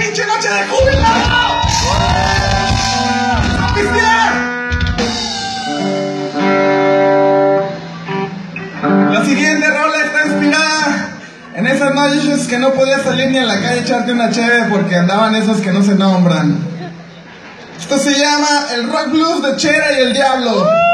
pinche noche de júbilo! ¡A pistear! La siguiente rola está inspirada en esas noches que no podías salir ni a la calle echarte una cheve porque andaban esos que no se nombran. Esto se llama el rock blues de Chera y el Diablo.